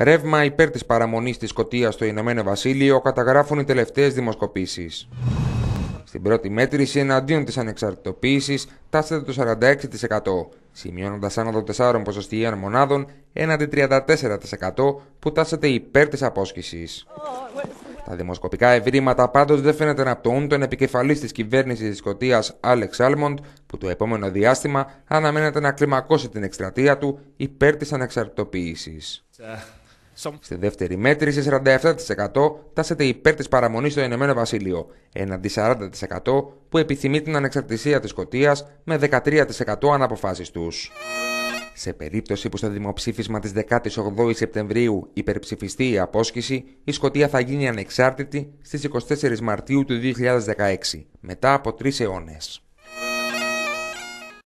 Ρεύμα υπέρ της παραμονής της Σκωτίας στο Ηνωμένο Βασίλειο καταγράφουν οι τελευταίες δημοσκοπήσεις. Στην πρώτη μέτρηση εναντίον της ανεξαρτητοποίησης τάσσεται το 46%, σημειώνοντας άνοδο 4 ποσοστιαίων μονάδων έναντι 34% που τάσσεται υπέρ της απόσχησης. Τα δημοσκοπικά ευρήματα πάντως δεν φαίνεται να πτωούν τον επικεφαλής της κυβέρνησης της Σκωτίας, Άλεξ Άλμοντ, που το επόμενο διάστημα αναμένεται να κλιμακώσει την εκστρατεία του υπέρ της ανεξαρτητοποίησης. Στη δεύτερη μέτρηση, 47% τάσεται υπέρ της παραμονής στο Ηνωμένο Βασίλειο, έναντι 40% που επιθυμεί την ανεξαρτησία της Σκωτίας με 13% αναποφάσεις τους. Σε περίπτωση που στο δημοψήφισμα της 18 Σεπτεμβρίου υπερψηφιστεί η απόσχηση, η Σκωτία θα γίνει ανεξάρτητη στις 24 Μαρτίου του 2016, μετά από τρεις αιώνες.